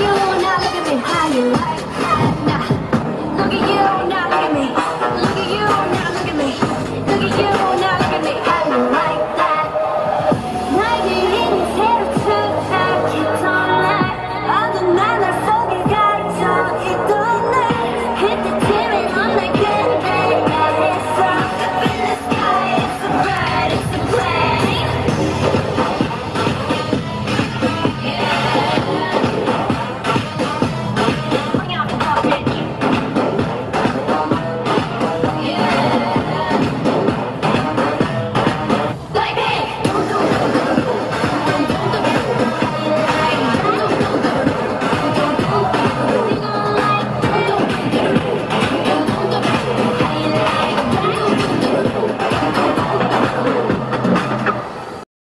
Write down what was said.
you wanna look a bit higher.